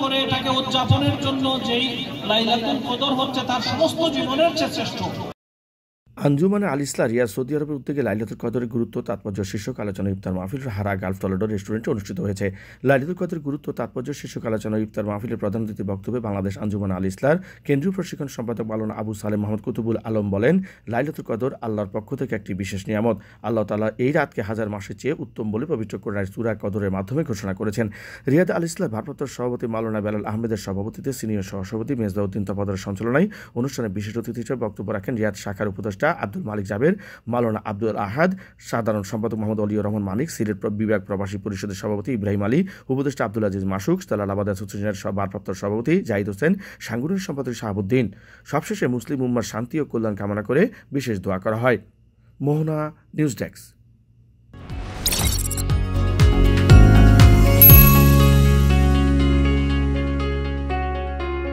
করে এটাকে উদযাপনের জন্য যেই লাইলাতুল কদর হচ্ছে তার সমস্ত জীবনের চেয়ে শ্রেষ্ঠ। আঞ্জুমানে আল ইসলা রিয়াদ সৌদি আরবের উদ্যোগে লাইলাতুল কদরের গুরুত্ব তাৎপর্য শীর্ষক আলোচনা ইফতার মাহফিল হারা গালফ টলেডো রেস্টুরেন্টে অনুষ্ঠিত হয়েছে। লাইলাতুল কদরের গুরুত্ব তাৎপর্য শীর্ষক আলোচনা ইফতার মাহফিলের প্রধান অতিথি বক্তব্যে বাংলাদেশ আঞ্জুমান আল ইসলার কেন্দ্রীয় প্রশিক্ষণ সম্পাদক মালানা আবু সালেম মোহাম্মদ কুতুবুল আলম বলেন, লাইলাতুল কদর আল্লাহর পক্ষ থেকে একটি বিশেষ নিয়ামত। আল্লাহ তাআলা এই রাতকে হাজার মাসের চেয়ে উত্তম বলে পবিত্র কোরআন সূরা কদরের মাধ্যমে ঘোষণা করেছেন। রিয়াদ আল ইসলার ভারপ্রাপ্ত সভাপতি মালানা বেলাল আহমেদের সভাপতিতে সিনিয়র সহসভাপতি মেজবাউদ্দিন তপাদার সঞ্চালনায় অনুষ্ঠানে বিশেষ অতিথি হিসেবে বক্তব্য রাখেন রিয়াদ শাখার উপদেষ্টা আব্দুল মালিক জাবের মালানা আব্দুল আহাদ, সাধারণ সম্পাদক মোহাম্মদ অলিউর রহমান মানিক, সিলেট বিভাগ প্রবাসী পরিষদের সভাপতি ইব্রাহিম আলী, উপদেষ্টা আব্দুল আজিজ মাসুক তালালাবাদ অ্যাসোসিয়েশনের ভারপ্রাপ্ত সভাপতি জাহিদ হোসেন, সাংগঠনিক সম্পাদক শাহাবুদ্দিন। সবশেষে মুসলিম উম্মার শান্তি ও কল্যাণ কামনা করে বিশেষ দোয়া করা হয়। Mohona news desk.